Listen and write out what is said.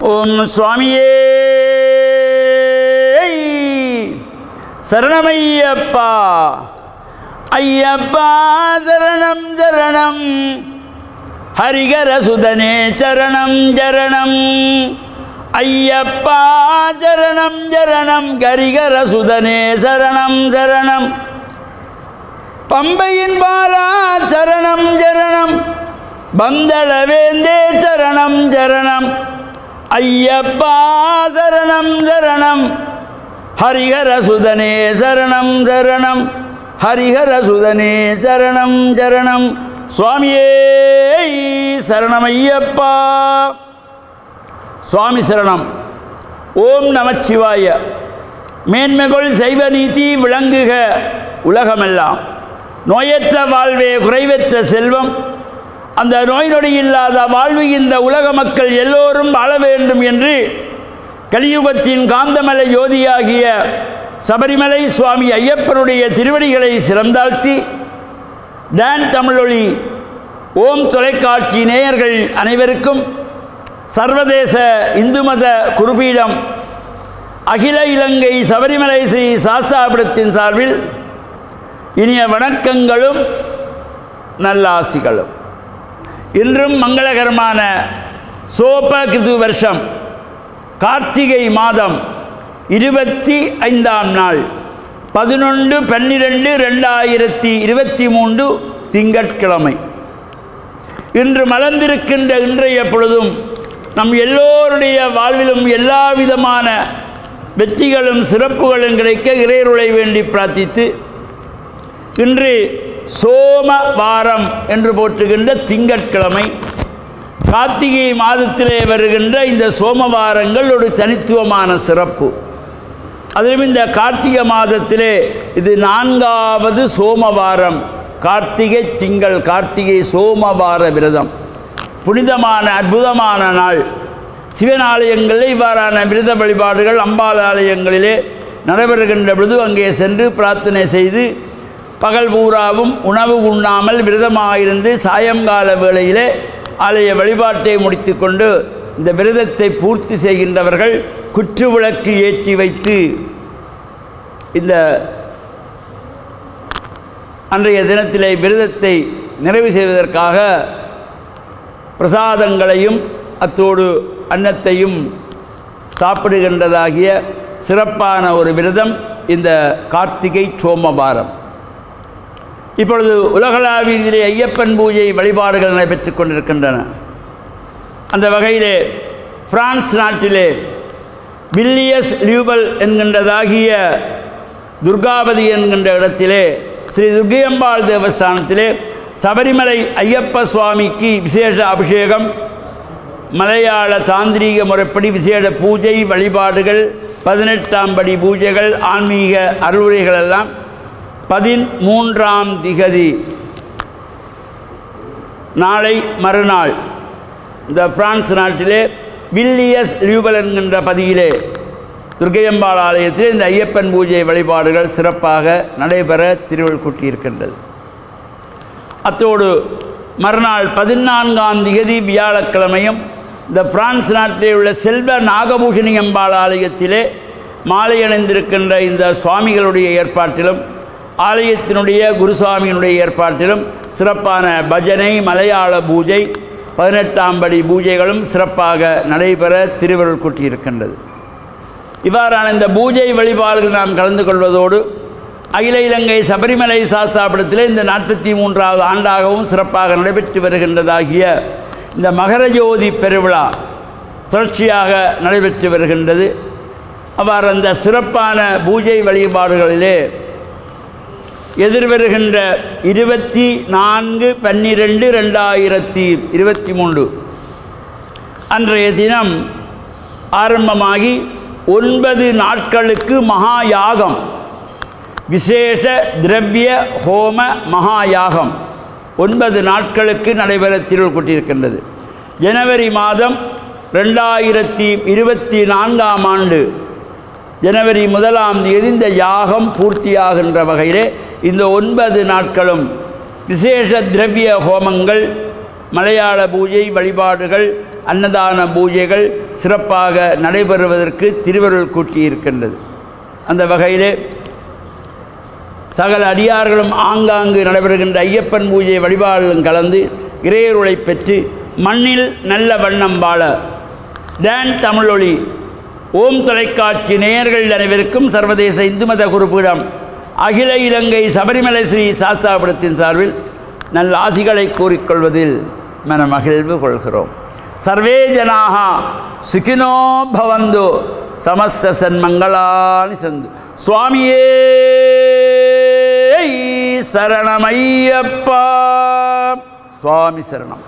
ஓம் சுவாமியே. சரணமையப்பா. ஐயப்பா சரணம் சரணம். ஹரிகர சுதனே சரணம் சரணம். ஐயப்பா சரணம் சரணம். கரிகர சுதனே சரணம் சரணம். பம்பையின் பாலா சரணம் சரணம். பந்தளவேந்தே சரணம் சரணம். ஐயப்பா சரணம் சரணம். ஹரிஹர சுதனே சரணம் சரணம். ஹரிஹர சுதனே சரணம் சரணம். சுவாமியே சரணம் ஐயப்பா சுவாமி சரணம். ஓம் நமச்சிவாய. மேன்மைகொள் செய்வ நீதி விளங்குக உலகமெல்லாம். நோயற்ற வாழ்வே குறைவற்ற செல்வம். அந்த நோய் நொடி இல்லாத வாழ்வு இந்த உலக மக்கள் எல்லோரும் வாழ வேண்டும் என்று கலியுகத்தின் காந்தமலை யோதியாகிய சபரிமலை சுவாமி ஐயப்பனுடைய திருவடிகளை சிறந்தாழ்த்தி டான் தமிழொலி ஓம் தொலைக்காட்சி நேயர்கள் அனைவருக்கும் சர்வதேச இந்து மத குருபீடம் அகில இலங்கை சபரிமலை ஸ்ரீ சாஸ்தாபுரத்தின் சார்பில் இனிய வணக்கங்களும் நல்லாசிகளும். இன்றும் மங்களகரமான சோப கிருது வருஷம் கார்த்திகை மாதம் இருபத்தி ஐந்தாம் நாள் பதினொன்று பன்னிரெண்டு ரெண்டாயிரத்தி இருபத்தி மூன்று திங்கட்கிழமை. இன்று மலர்ந்திருக்கின்ற இன்றைய பொழுதும் நம் எல்லோருடைய வாழ்விலும் எல்லா விதமான வெற்றிகளும் சிறப்புகளும் கிடைக்க இறையருளை வேண்டி பிரார்த்தித்து இன்று சோம வாரம் என்று போற்றுகின்ற திங்கட்கிழமை கார்த்திகை மாதத்திலே வருகின்ற இந்த சோமவாரங்கள் ஒரு தனித்துவமான சிறப்பு. அதிலும் இந்த கார்த்திகை மாதத்திலே இது நான்காவது சோமவாரம் கார்த்திகை திங்கள் கார்த்திகை சோமவார விரதம். புனிதமான அற்புதமான நாள். சிவன் ஆலயங்களில் இவ்வாறான விரத வழிபாடுகள் அம்பாள் ஆலயங்களிலே நடைபெறுகின்ற பொழுது அங்கே சென்று பிரார்த்தனை செய்து பகல் பூராவும் உணவு உண்ணாமல் விரதமாயிருந்து சாயங்கால வேளையிலே ஆலய வழிபாட்டை முடித்துக்கொண்டு இந்த விரதத்தை பூர்த்தி செய்கின்றவர்கள் குற்று விளக்கு ஏற்றி வைத்து இந்த அன்றைய தினத்திலே விரதத்தை நிறைவு செய்வதற்காக பிரசாதங்களையும் அத்தோடு அன்னத்தையும் சாப்பிடுகின்றதாகிய சிறப்பான ஒரு விரதம் இந்த கார்த்திகை சோமவாரம். இப்பொழுது உலகளாவியிலே ஐயப்பன் பூஜை வழிபாடுகள் நடைபெற்றுக் கொண்டிருக்கின்றன. அந்த வகையிலே பிரான்ஸ் நாட்டிலே வில்லியஸ் லியூபல் என்கின்றதாகிய துர்காபதி என்கின்ற இடத்திலே ஸ்ரீ துர்கியம்பாள் தேவஸ்தானத்திலே சபரிமலை ஐயப்ப சுவாமிக்கு விசேஷ அபிஷேகம் மலையாள தாந்திரீக முறைப்படி விசேட பூஜை வழிபாடுகள் பதினெட்டாம் படி பூஜைகள் ஆன்மீக அறுவுரைகள் எல்லாம் பதிமூன்றாம் திகதி. நாளை மறுநாள். இந்த பிரான்ஸ் நாட்டிலே வில்லியஸ் லியூபல் என்கின்ற பதியிலே துர்கையம்பாள் ஆலயத்தில் இந்த ஐயப்பன் பூஜை வழிபாடுகள் சிறப்பாக நடைபெற திருவள் கூட்டியிருக்கின்றது. அத்தோடு மறுநாள் பதினான்காம் திகதி வியாழக்கிழமையும் இந்த பிரான்ஸ் நாட்டிலே உள்ள செல்வ நாகபூஷணி அம்பாள் ஆலயத்திலே மாலை அணிந்திருக்கின்ற இந்த சுவாமிகளுடைய ஏற்பாட்டிலும் ஆலயத்தினுடைய குருசாமியினுடைய ஏற்பாட்டிலும் சிறப்பான பஜனை மலையாள பூஜை பதினெட்டாம் படி பூஜைகளும் சிறப்பாக நடைபெற திருவருள் கூட்டியிருக்கின்றது. இவ்வாறான இந்த பூஜை வழிபாடுகள் நாம் கலந்து கொள்வதோடு அகில இலங்கை சபரிமலை சாஸ்தாபடத்திலே இந்த நாற்பத்தி மூன்றாவது ஆண்டாகவும் சிறப்பாக நடைபெற்று வருகின்றதாகிய இந்த மகர ஜோதி பெருவிழா தொடர்ச்சியாக நடைபெற்று வருகின்றது. அவ்வாறு அந்த சிறப்பான பூஜை வழிபாடுகளிலே எதிர்வருகின்ற இருபத்தி நான்கு பன்னிரெண்டு ரெண்டாயிரத்தி இருபத்தி மூன்று அன்றைய தினம் ஆரம்பமாகி ஒன்பது நாட்களுக்கு மகா யாகம் விசேஷ திரவிய ஹோம மகா யாகம் ஒன்பது நாட்களுக்கு நடைபெற திருள் கொண்டிருக்கின்றது ஜனவரி மாதம் ரெண்டாயிரத்தி இருபத்தி நான்காம் ஆண்டு ஜனவரி முதலாம் தேதி இந்த யாகம் பூர்த்தியாகின்ற வகையிலே இந்த ஒன்பது நாட்களும் விசேஷ திரவிய ஹோமங்கள் மலையாள பூஜை வழிபாடுகள் அன்னதான பூஜைகள் சிறப்பாக நடைபெறுவதற்கு திருவருள் கூட்டியிருக்கின்றது. அந்த வகையிலே சகல அடியார்களும் ஆங்காங்கு நடைபெறுகின்ற ஐயப்பன் பூஜை வழிபாடுகளும் கலந்து இறையருளை பெற்று மண்ணில் நல்ல வண்ணம் வாழ டேன் தமிழொலி ஓம் தொலைக்காட்சி நேயர்கள் அனைவருக்கும் சர்வதேச இந்து மத குறிப்பிடம் அகில இலங்கை சபரிமலை ஸ்ரீ சாஸ்தாபுரத்தின் சார்பில் நல்ல ஆசிகளை கூறிக்கொள்வதில் மன மகிழ்வு கொள்கிறோம். சர்வே ஜனாக சுகினோ பவந்து சமஸ்த சன்மங்களானி சந்து. சுவாமியே சரணமையப்பா. சுவாமி சரணம்.